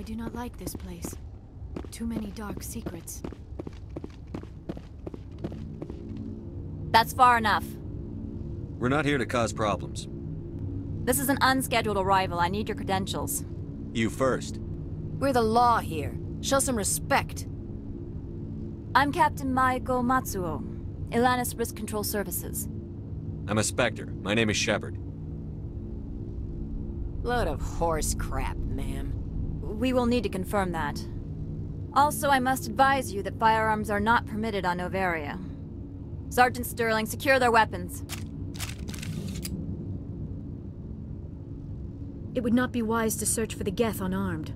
do not like this place. Too many dark secrets. That's far enough. We're not here to cause problems. This is an unscheduled arrival. I need your credentials. You first. We're the law here. Show some respect. I'm Captain Maeko Matsuo, Elanus Risk Control Services. I'm a Spectre. My name is Shepard. Load of horse crap, ma'am. We will need to confirm that. Also, I must advise you that firearms are not permitted on Noveria. Sergeant Stirling, secure their weapons. It would not be wise to search for the Geth unarmed.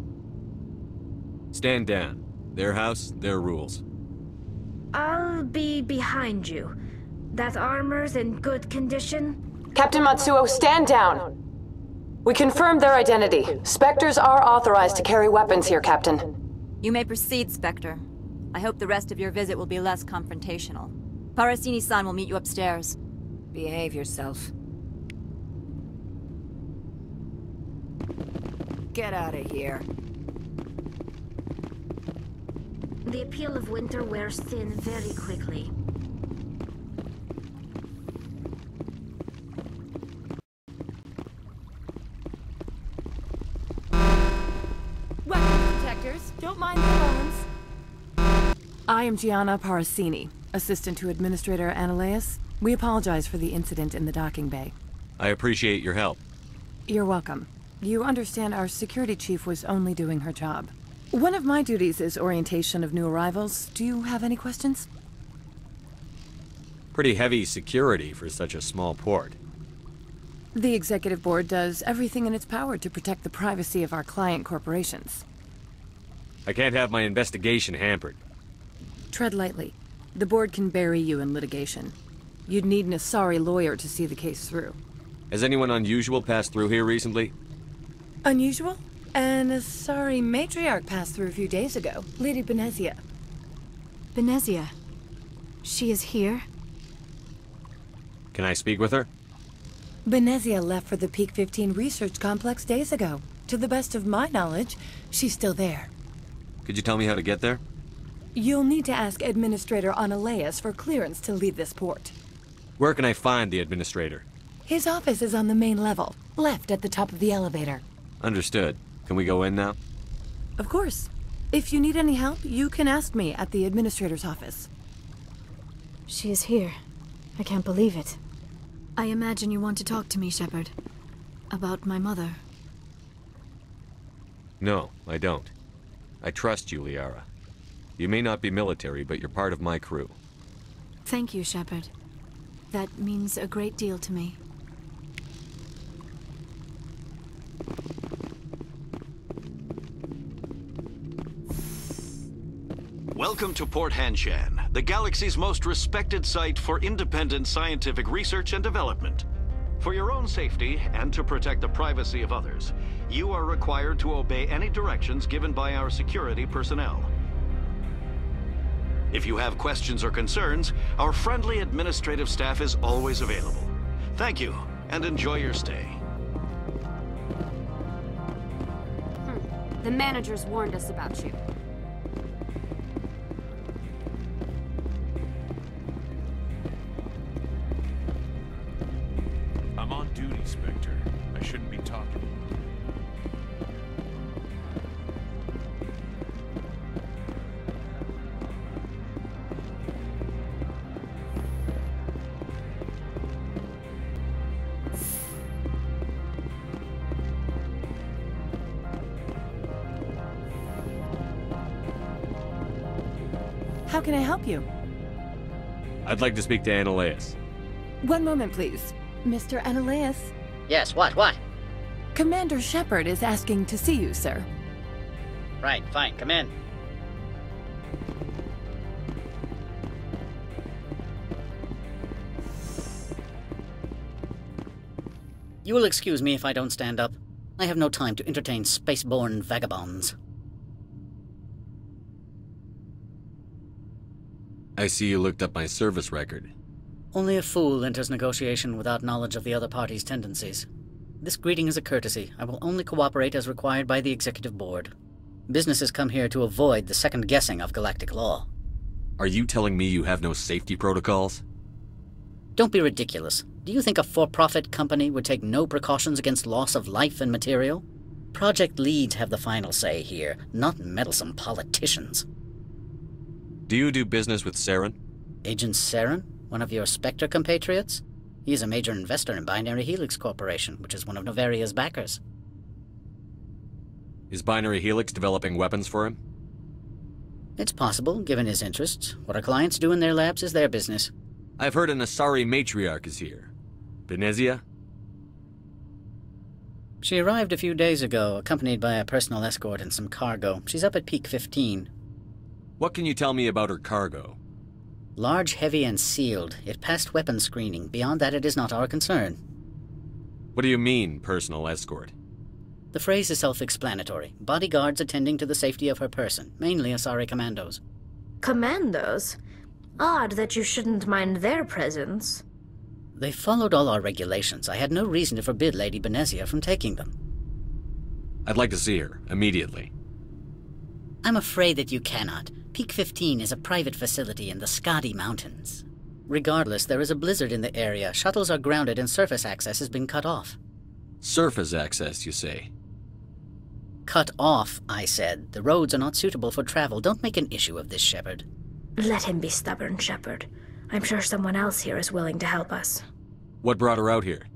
Stand down. Their house, their rules. I'll be behind you. That armor's in good condition? Captain Matsuo, stand down! We confirmed their identity. Spectres are authorized to carry weapons here, Captain. You may proceed, Spectre. I hope the rest of your visit will be less confrontational. Parasini-san will meet you upstairs. Behave yourself. Get out of here. The appeal of winter wears thin very quickly. I am Gianna Parasini, assistant to Administrator Anoleis. We apologize for the incident in the docking bay. I appreciate your help. You're welcome. You understand our security chief was only doing her job. One of my duties is orientation of new arrivals. Do you have any questions? Pretty heavy security for such a small port. The executive board does everything in its power to protect the privacy of our client corporations. I can't have my investigation hampered. Tread lightly. The board can bury you in litigation. You'd need an Asari lawyer to see the case through. Has anyone unusual passed through here recently? Unusual? An Asari matriarch passed through a few days ago. Lady Benezia. Benezia. She is here? Can I speak with her? Benezia left for the Peak 15 research complex days ago. To the best of my knowledge, she's still there. Could you tell me how to get there? You'll need to ask Administrator Anoleis for clearance to leave this port. Where can I find the administrator? His office is on the main level, left at the top of the elevator. Understood. Can we go in now? Of course. If you need any help, you can ask me at the administrator's office. She is here. I can't believe it. I imagine you want to talk to me, Shepard. About my mother. No, I don't. I trust you, Liara. You may not be military, but you're part of my crew. Thank you, Shepard. That means a great deal to me. Welcome to Port Hanshan, the galaxy's most respected site for independent scientific research and development. For your own safety and to protect the privacy of others, you are required to obey any directions given by our security personnel. If you have questions or concerns, our friendly administrative staff is always available. Thank you, and enjoy your stay. Hmm. The managers warned us about you. I'd like to speak to Anoleis. One moment, please. Mr. Anoleis. Yes, what, what? Commander Shepard is asking to see you, sir. Right, fine, come in. You will excuse me if I don't stand up. I have no time to entertain spaceborne vagabonds. I see you looked up my service record. Only a fool enters negotiation without knowledge of the other party's tendencies. This greeting is a courtesy. I will only cooperate as required by the Executive Board. Businesses come here to avoid the second guessing of galactic law. Are you telling me you have no safety protocols? Don't be ridiculous. Do you think a for profit company would take no precautions against loss of life and material? Project leads have the final say here, not meddlesome politicians. Do you do business with Saren? Agent Saren? One of your Spectre compatriots? He is a major investor in Binary Helix Corporation, which is one of Noveria's backers. Is Binary Helix developing weapons for him? It's possible, given his interests. What our clients do in their labs is their business. I've heard an Asari matriarch is here. Benezia? She arrived a few days ago, accompanied by a personal escort and some cargo. She's up at Peak 15. What can you tell me about her cargo? Large, heavy, and sealed. It passed weapon screening. Beyond that, it is not our concern. What do you mean, personal escort? The phrase is self explanatory bodyguards attending to the safety of her person, mainly Asari commandos. Commandos? Odd that you shouldn't mind their presence. They followed all our regulations. I had no reason to forbid Lady Benezia from taking them. I'd like to see her, immediately. I'm afraid that you cannot. Peak 15 is a private facility in the Skadi Mountains. Regardless, there is a blizzard in the area. Shuttles are grounded and surface access has been cut off. Surface access, you say? Cut off, I said. The roads are not suitable for travel. Don't make an issue of this, Shepard. Let him be stubborn, Shepard. I'm sure someone else here is willing to help us. What brought her out here?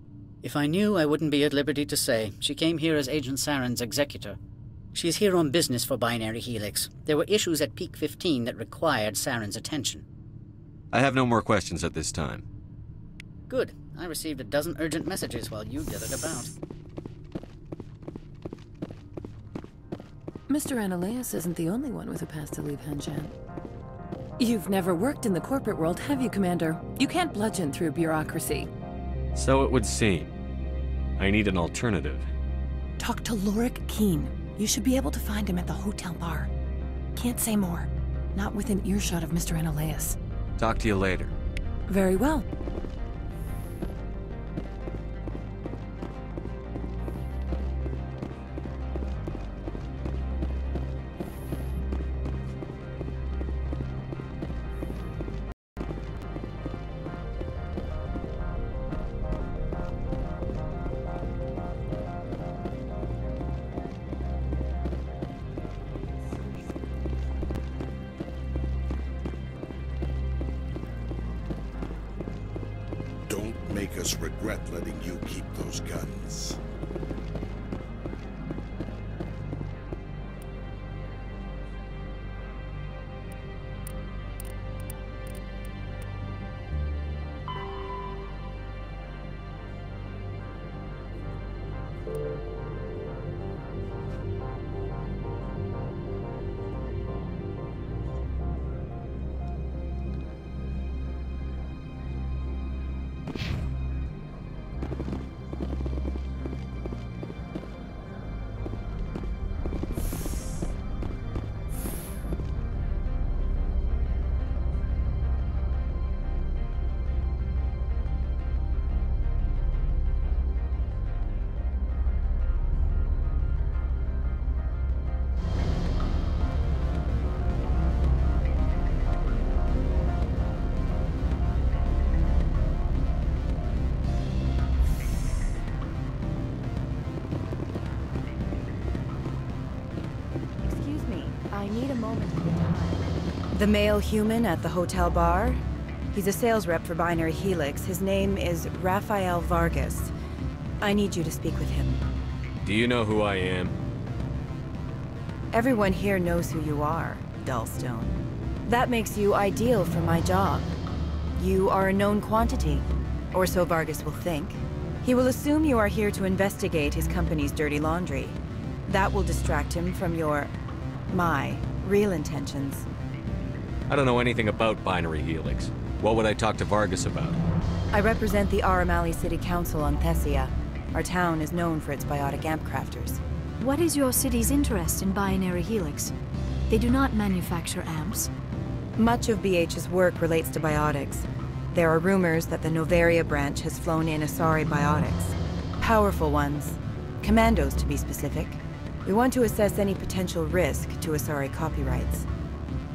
If I knew, I wouldn't be at liberty to say. She came here as Agent Saren's executor. She's here on business for Binary Helix. There were issues at Peak 15 that required Saren's attention. I have no more questions at this time. Good. I received a dozen urgent messages while you dithered about. Mr. Anoleis isn't the only one with a pass to leave Hanshan. You've never worked in the corporate world, have you, Commander? You can't bludgeon through bureaucracy. So it would seem. I need an alternative. Talk to Lorik Qui'in. You should be able to find him at the hotel bar. Can't say more. Not within earshot of Mr. Anoleis. Talk to you later. Very well. Make us regret letting you keep those guns. The male human at the hotel bar? He's a sales rep for Binary Helix. His name is Raphael Vargas. I need you to speak with him. Do you know who I am? Everyone here knows who you are, Dullstone. That makes you ideal for my job. You are a known quantity, or so Vargas will think. He will assume you are here to investigate his company's dirty laundry. That will distract him from your... my real intentions. I don't know anything about Binary Helix. What would I talk to Vargas about? I represent the Armali City Council on Thessia. Our town is known for its biotic amp crafters. What is your city's interest in Binary Helix? They do not manufacture amps. Much of BH's work relates to biotics. There are rumors that the Noveria branch has flown in Asari biotics. Powerful ones. Commandos, to be specific. We want to assess any potential risk to Asari copyrights.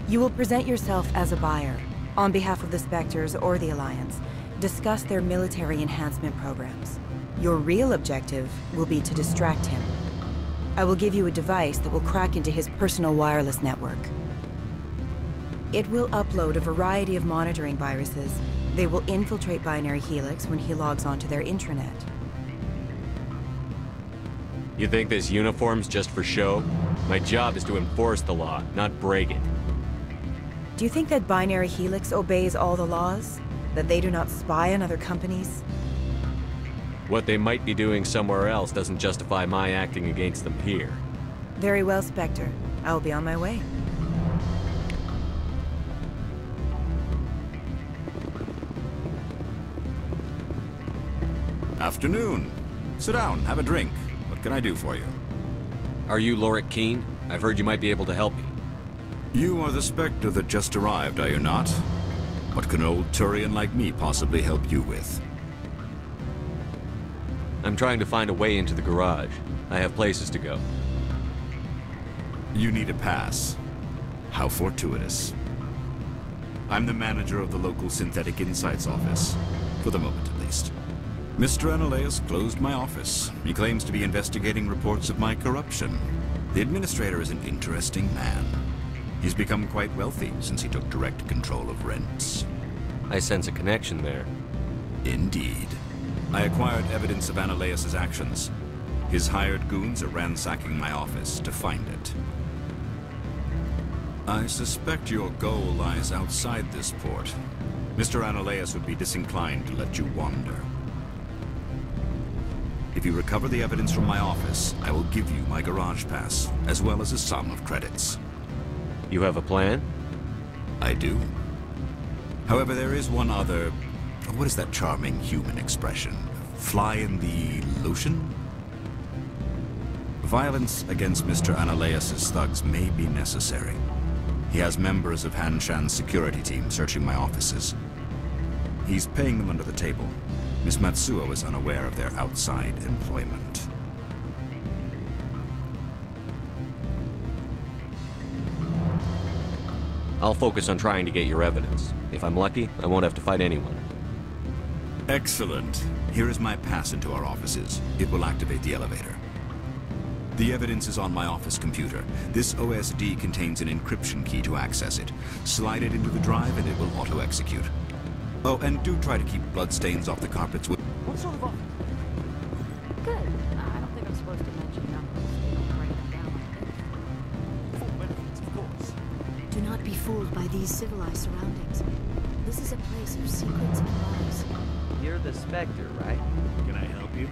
You will present yourself as a buyer, on behalf of the Spectres or the Alliance, discuss their military enhancement programs. Your real objective will be to distract him. I will give you a device that will crack into his personal wireless network. It will upload a variety of monitoring viruses. They will infiltrate Binary Helix when he logs onto their intranet. You think this uniform's just for show? My job is to enforce the law, not break it. Do you think that Binary Helix obeys all the laws? That they do not spy on other companies? What they might be doing somewhere else doesn't justify my acting against them here. Very well, Spectre. I will be on my way. Afternoon. Sit down, have a drink. What can I do for you? Are you Lorik Keen? I've heard you might be able to help me. You are the Spectre that just arrived, are you not? What can an old Turian like me possibly help you with? I'm trying to find a way into the garage. I have places to go. You need a pass. How fortuitous. I'm the manager of the local Synthetic Insights office. For the moment, at least. Mr. Anoleis closed my office. He claims to be investigating reports of my corruption. The administrator is an interesting man. He's become quite wealthy since he took direct control of rents. I sense a connection there. Indeed. I acquired evidence of Anoleis' actions. His hired goons are ransacking my office to find it. I suspect your goal lies outside this port. Mr. Anoleis would be disinclined to let you wander. If you recover the evidence from my office, I will give you my garage pass, as well as a sum of credits. You have a plan? I do. However, there is one other... What is that charming human expression? Fly in the lotion? Violence against Mr. Anoleis' thugs may be necessary. He has members of Hanshan's security team searching my offices. He's paying them under the table. Miss Matsuo is unaware of their outside employment. I'll focus on trying to get your evidence. If I'm lucky, I won't have to fight anyone. Excellent. Here is my pass into our offices. It will activate the elevator. The evidence is on my office computer. This OSD contains an encryption key to access it. Slide it into the drive and it will auto-execute. Oh, and do try to keep bloodstains off the carpets with... What sort of these civilized surroundings. This is a place of secrets and lies. You're the Spectre, right? Can I help you?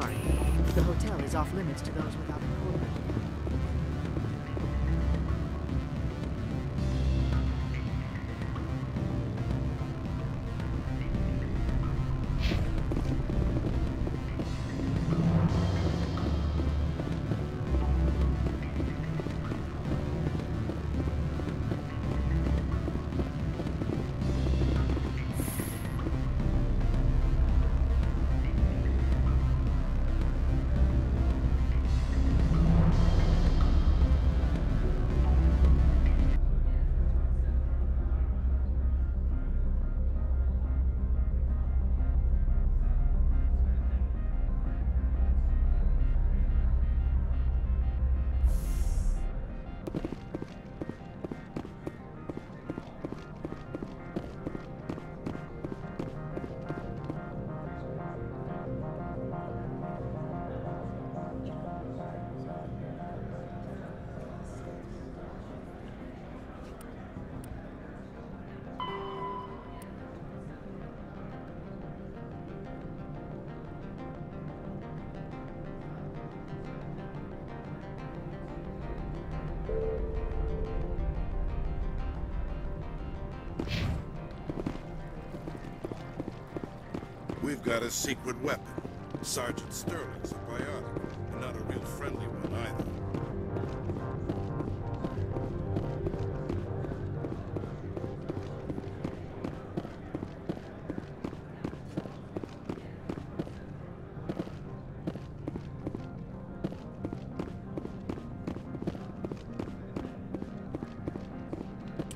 Sorry. The hotel is off limits to those without a. got a secret weapon. Sergeant Stirling's a biotic, and not a real friendly one either.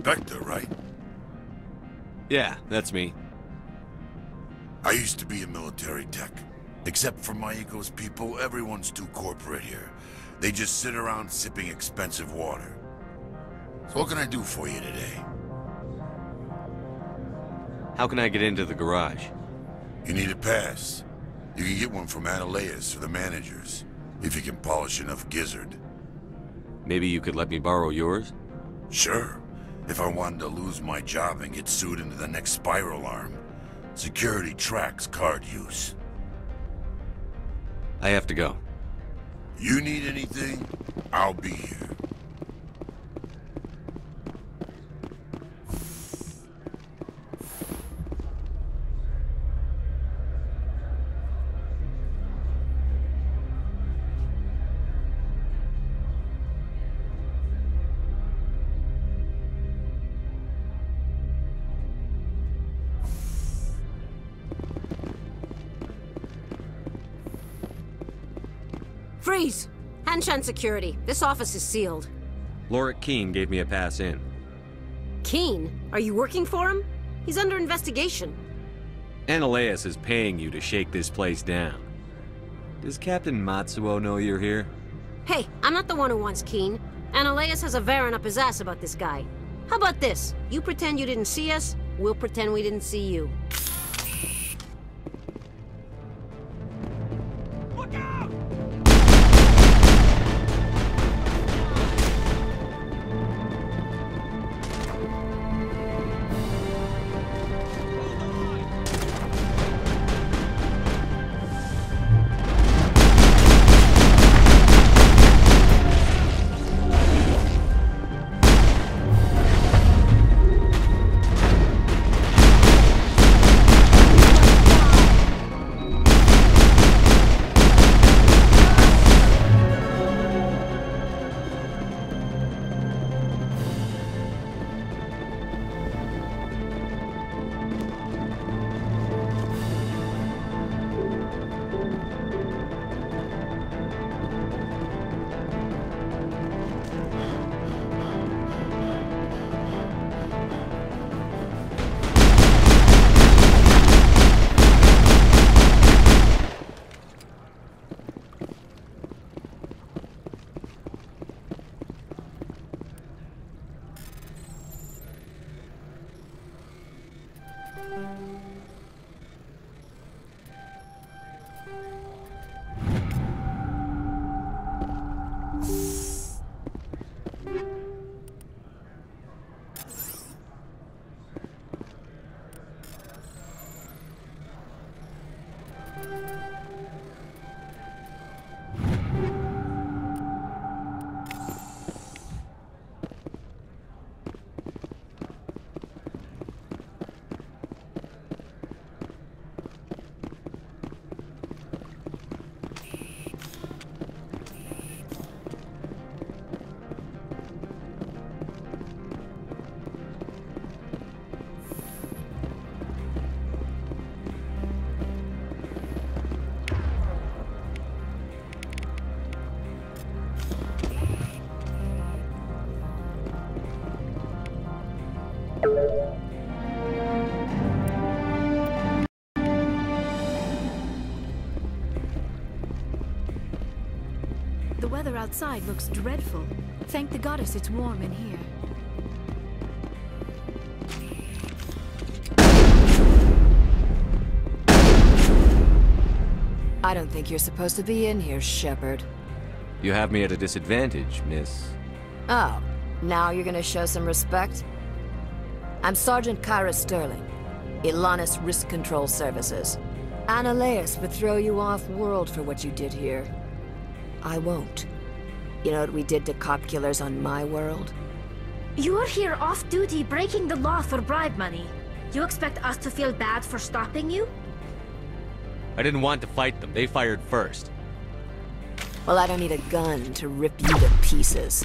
Vector, right? Yeah, that's me. I used to be a military tech. Except for my ego's people, everyone's too corporate here. They just sit around sipping expensive water. So what can I do for you today? How can I get into the garage? You need a pass. You can get one from Anoleis or the managers, if you can polish enough gizzard. Maybe you could let me borrow yours? Sure. If I wanted to lose my job and get sued into the next spiral arm. Security tracks card use. I have to go. You need anything, I'll be here. Freeze! Hanshan Security. This office is sealed. Lorik Keen gave me a pass in. Keen? Are you working for him? He's under investigation. Anoleis is paying you to shake this place down. Does Captain Matsuo know you're here? Hey, I'm not the one who wants Keen. Anoleis has a varren up his ass about this guy. How about this? You pretend you didn't see us, we'll pretend we didn't see you. Weather outside looks dreadful. Thank the goddess it's warm in here. I don't think you're supposed to be in here, Shepard. You have me at a disadvantage, miss. Oh, now you're gonna show some respect? I'm Sergeant Kaira Stirling, Elanus Risk Control Services. Anoleis would throw you off-world for what you did here. I won't. You know what we did to cop killers on my world? You're here off-duty breaking the law for bribe money. You expect us to feel bad for stopping you? I didn't want to fight them. They fired first. Well, I don't need a gun to rip you to pieces.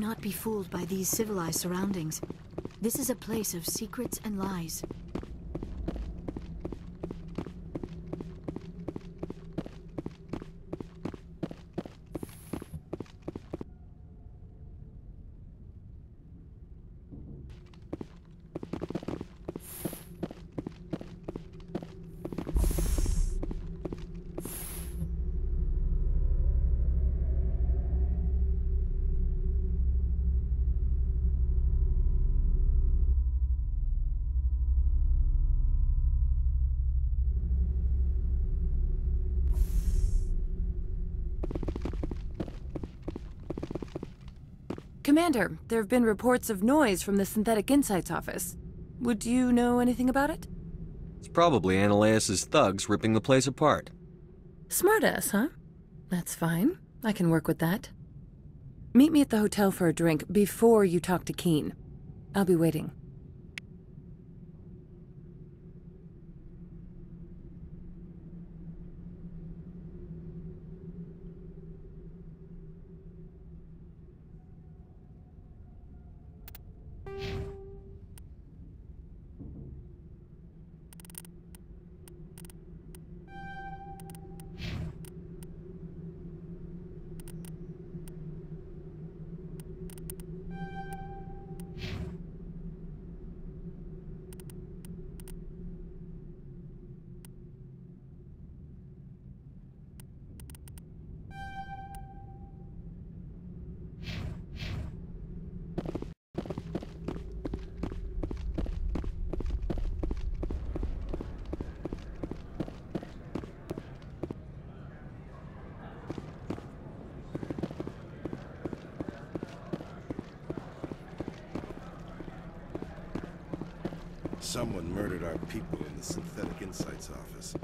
Not be fooled by these civilized surroundings. This is a place of secrets and lies. Commander, there have been reports of noise from the Synthetic Insights office. Would you know anything about it? It's probably Anoleis' thugs ripping the place apart. Smartass, huh? That's fine. I can work with that. Meet me at the hotel for a drink before you talk to Keen. I'll be waiting. Someone murdered our people in the Synthetic Insights office.